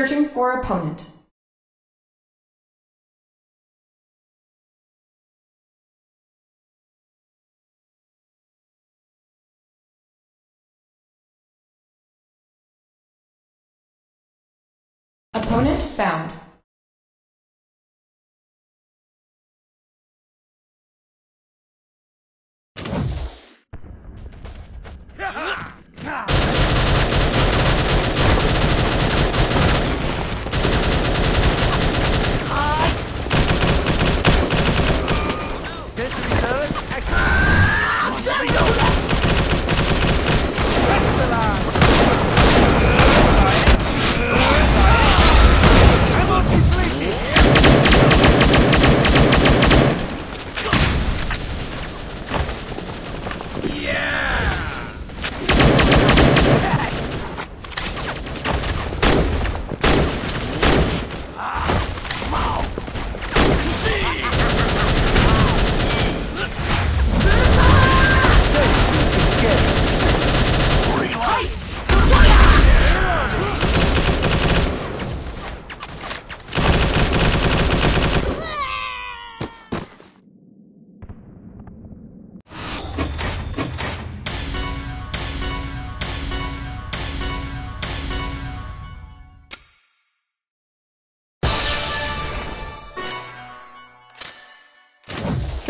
Searching for opponent. Opponent found.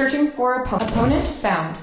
Searching for oppo- opponent found.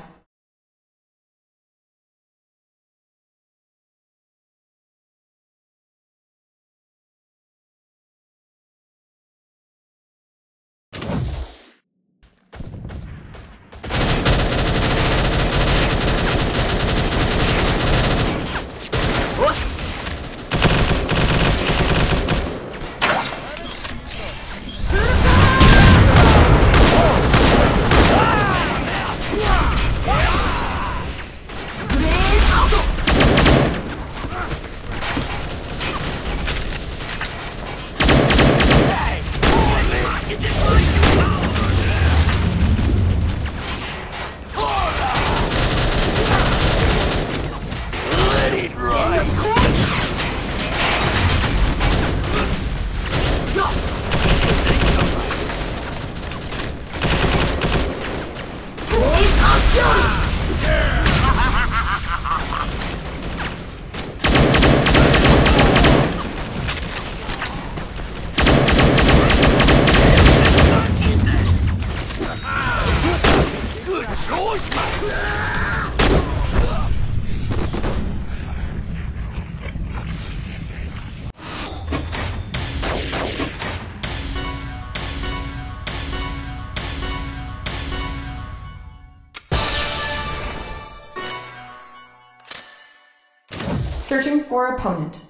For opponent.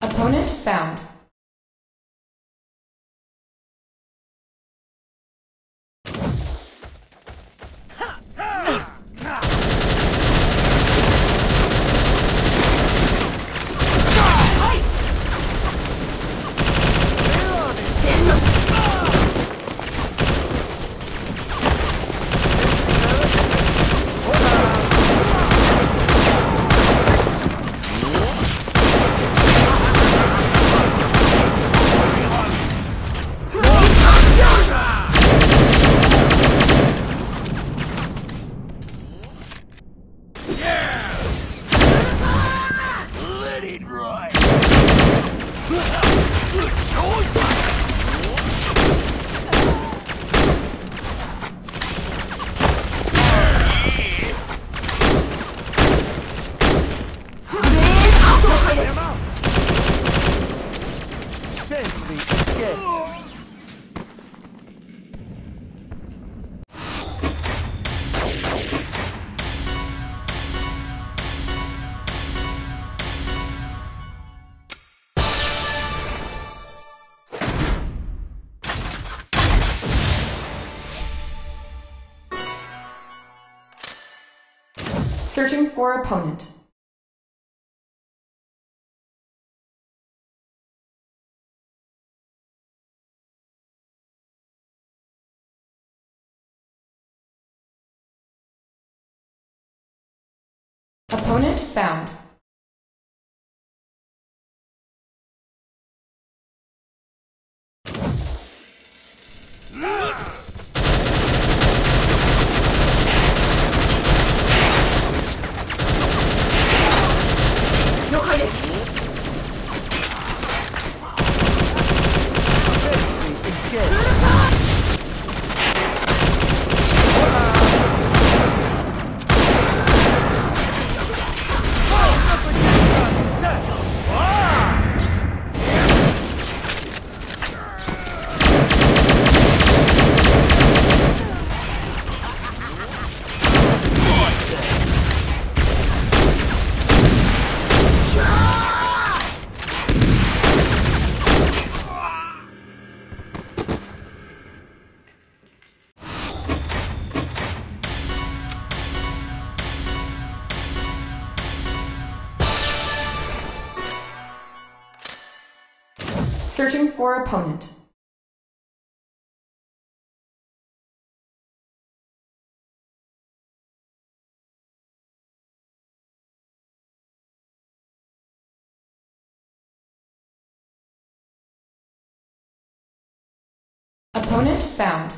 Opponent found. Escape! Searching for opponent. Opponent found. For opponent. Opponent found.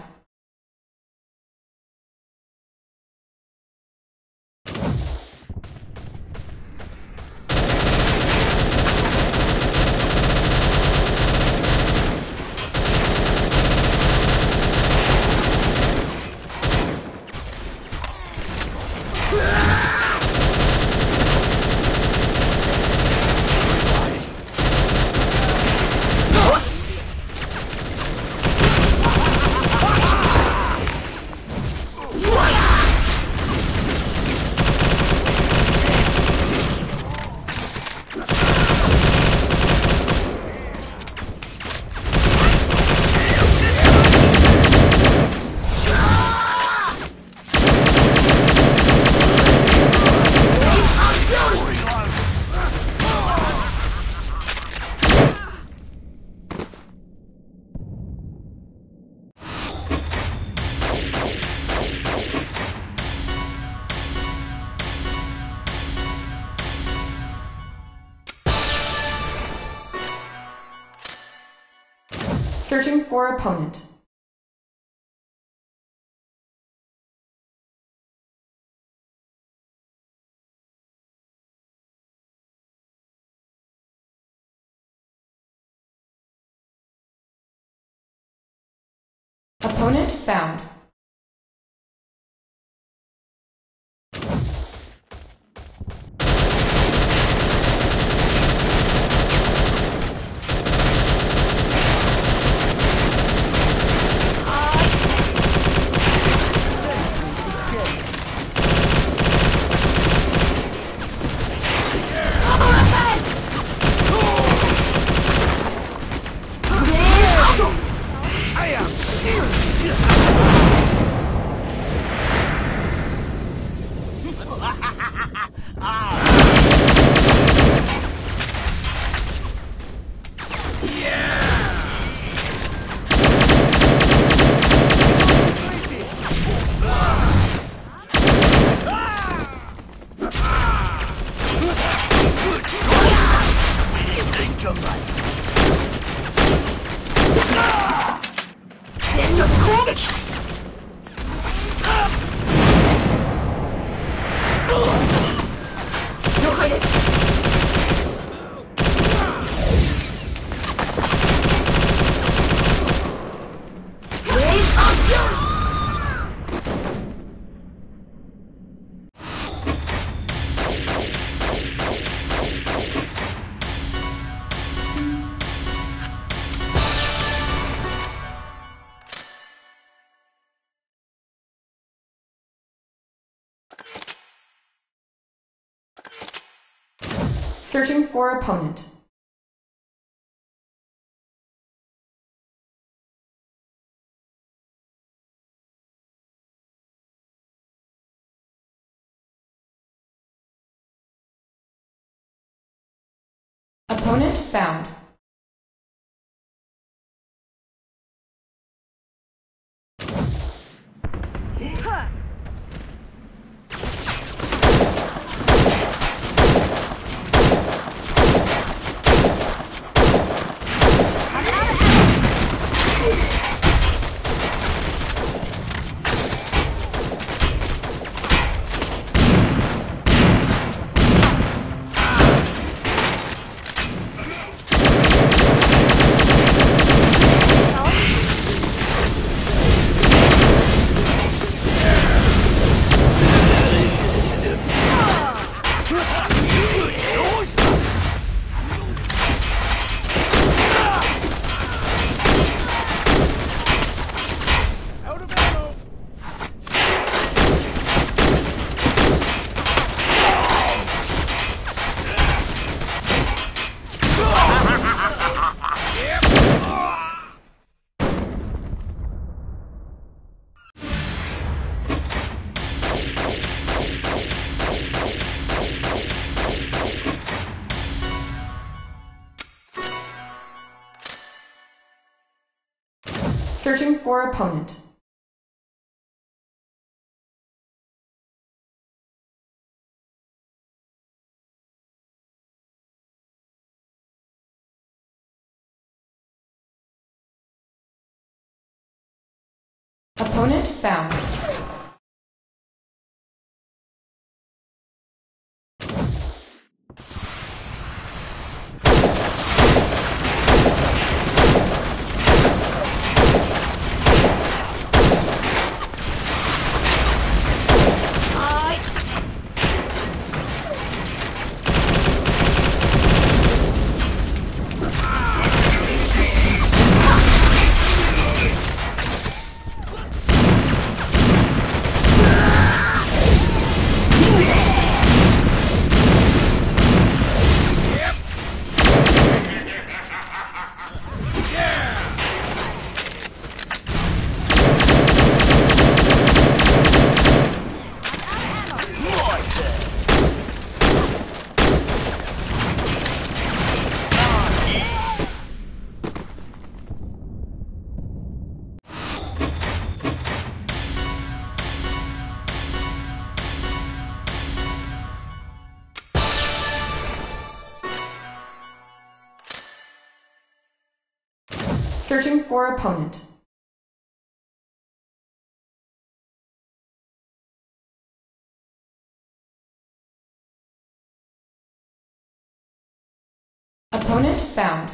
Searching for opponent. Opponent found. For opponent. Opponent found. For opponent. Opponent found. For opponent. Opponent found.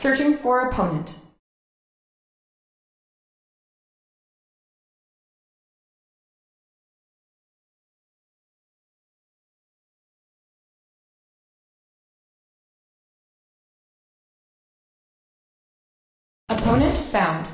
Searching for opponent. Opponent found.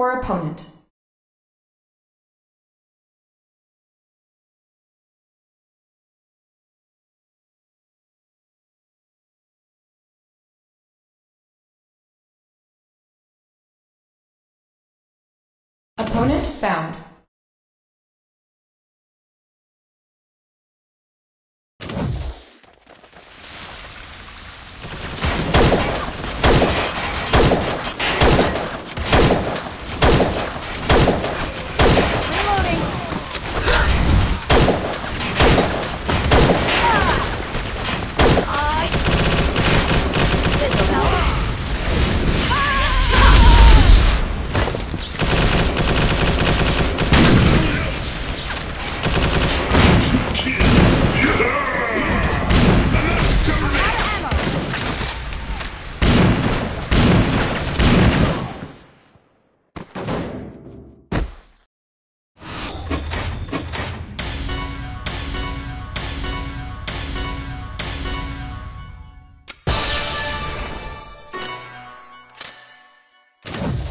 For opponent. Opponent found.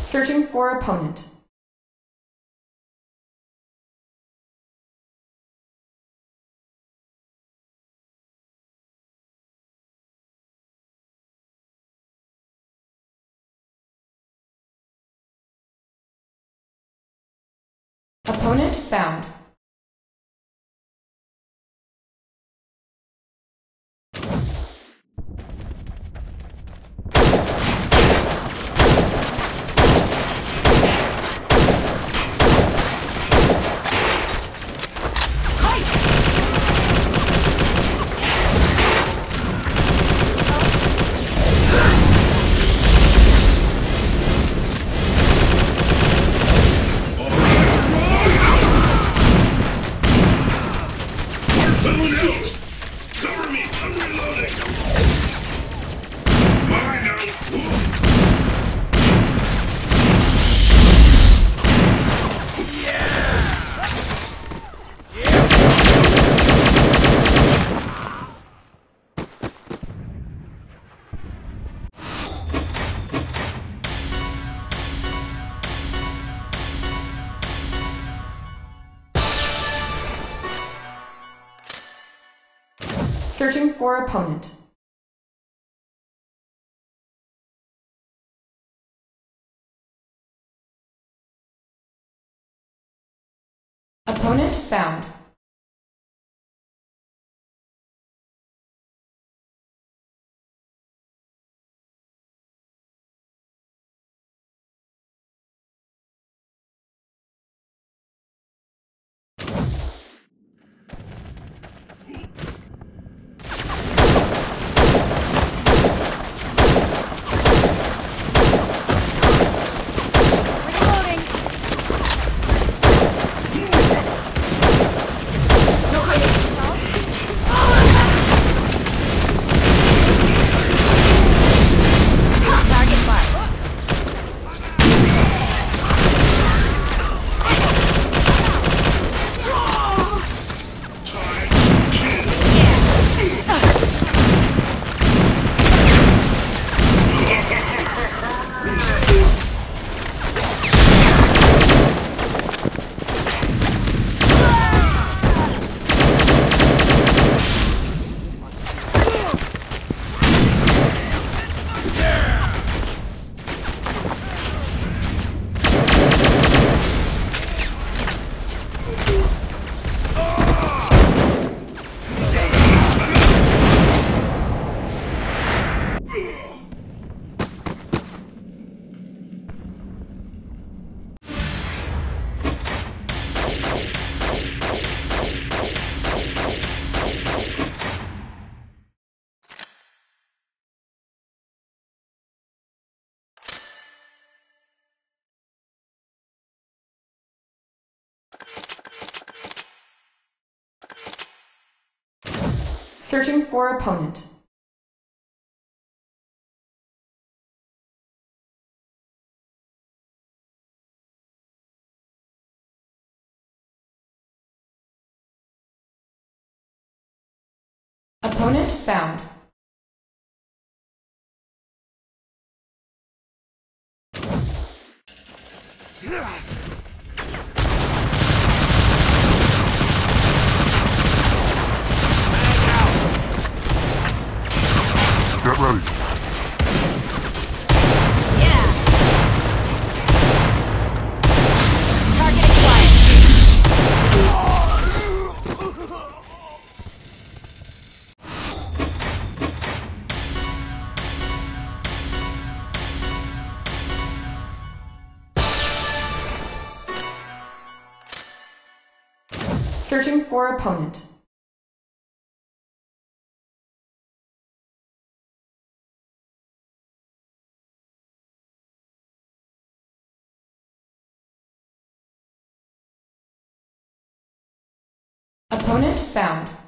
Searching for opponent. Opponent found. Searching for opponent. Opponent found. Searching for opponent. Opponent found. Ready. Searching for opponent. Opponent found.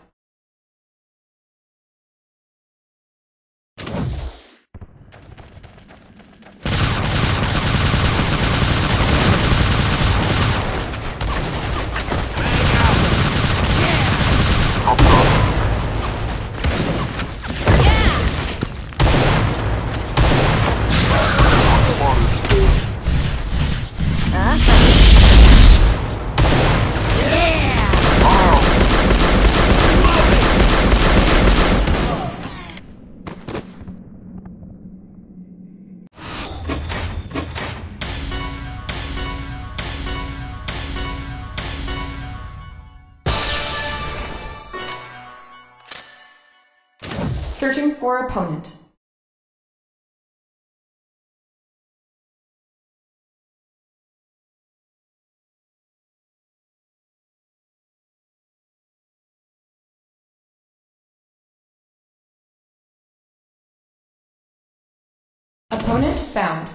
Searching for opponent. Opponent found.